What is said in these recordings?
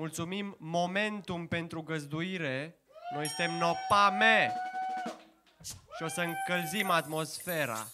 Mulțumim Momentum pentru găzduire. Noi suntem Nopame. Și o să încălzim atmosfera.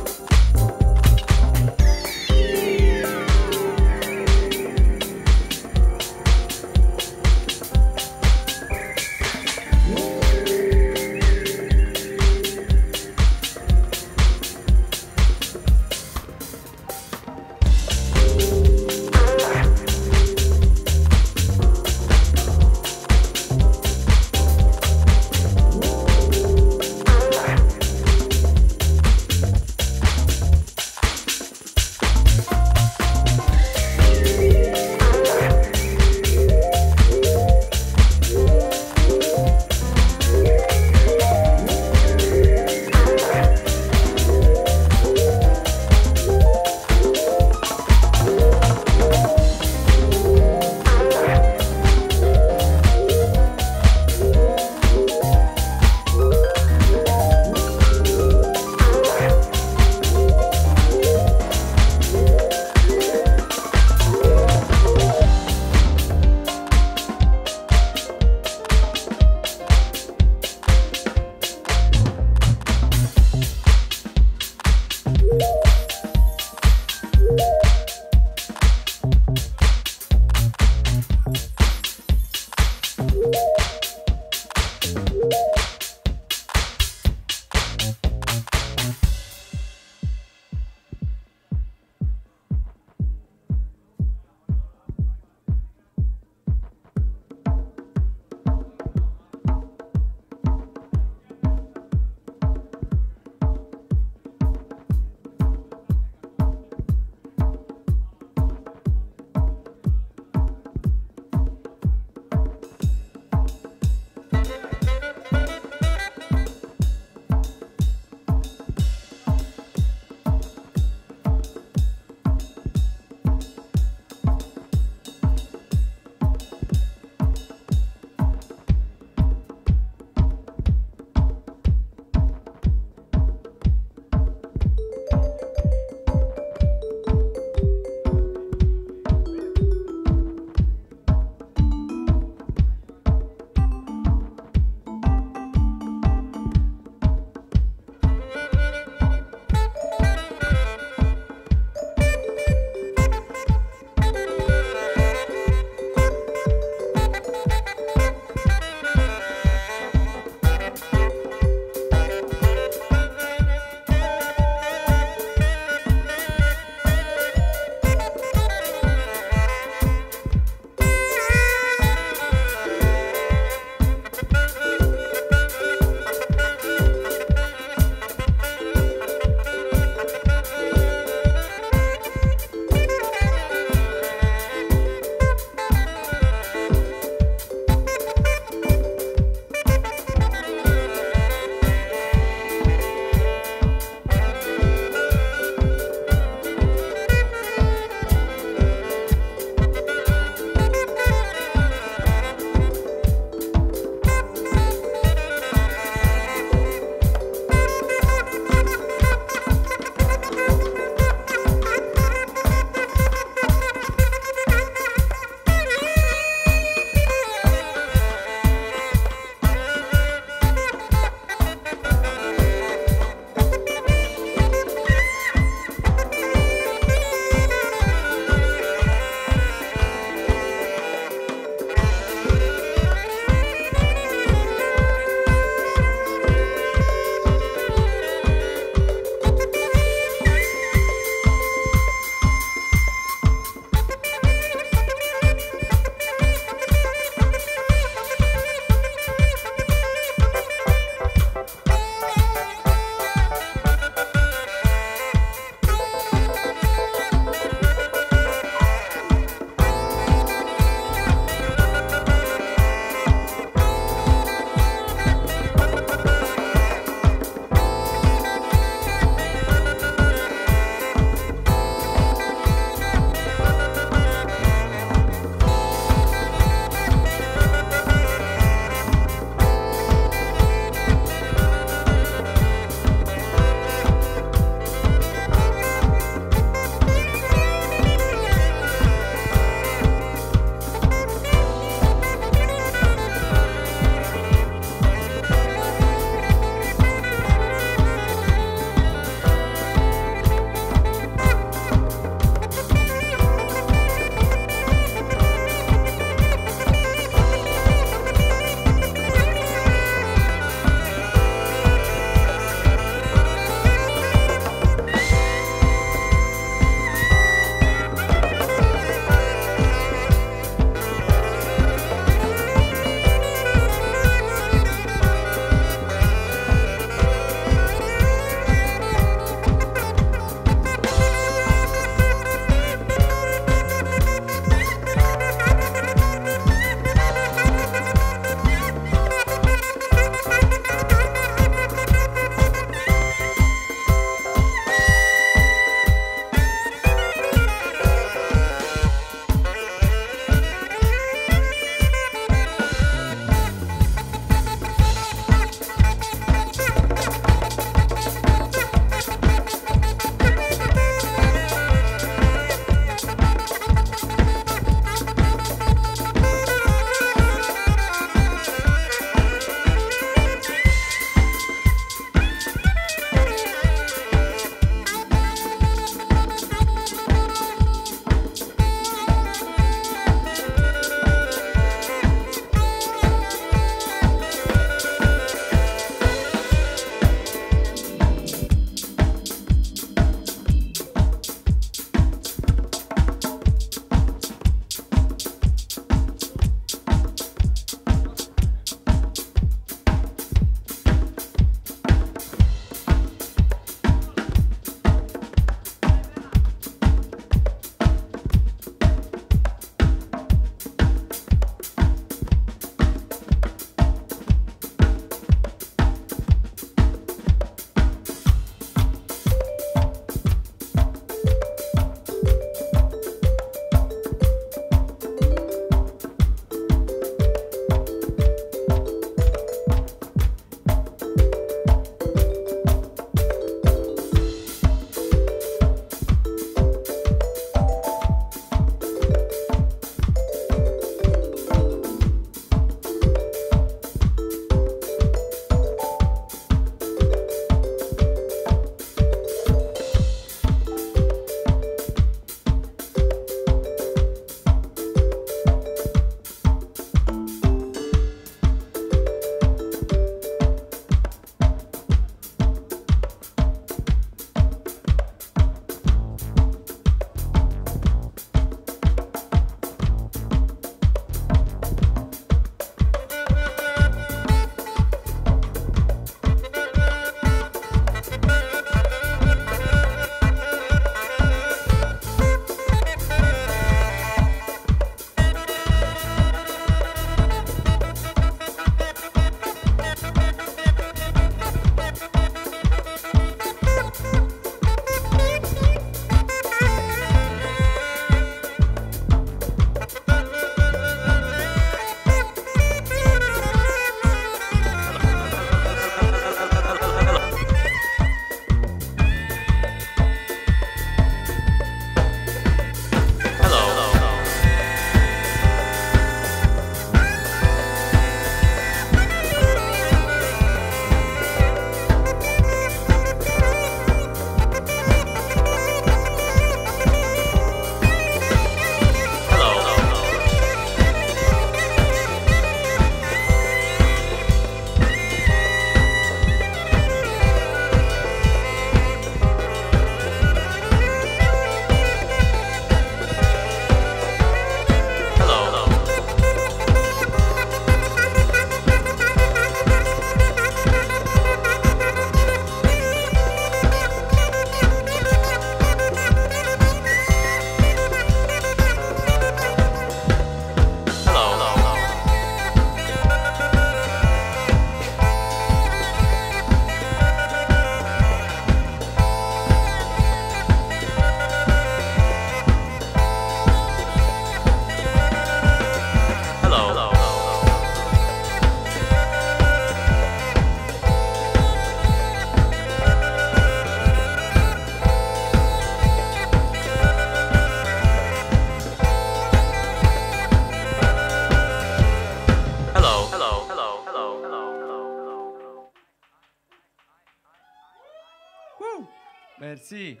Mersi.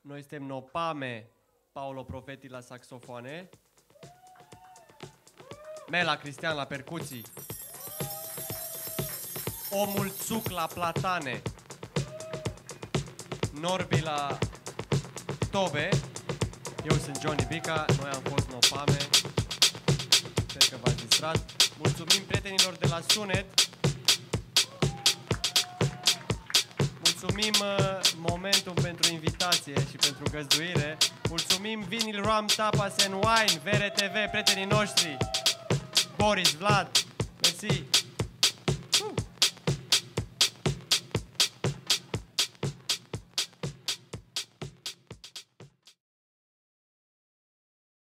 Noi suntem Nopame, Paolo Profeti la saxofoane. Mela Cristian la percuții. Omul Țuc la platane. Norbi la tobe. Eu sunt Johnny Bica, noi am fost Nopame. Sper că v-ați distrat. Mulțumim prietenilor de la Sunet. Mulțumim uh, momentul pentru invitație și pentru găzduire. Mulțumim Vinil Rum Tapas and Wine, VRTV, prietenii noștri. Boris, Vlad, mersi.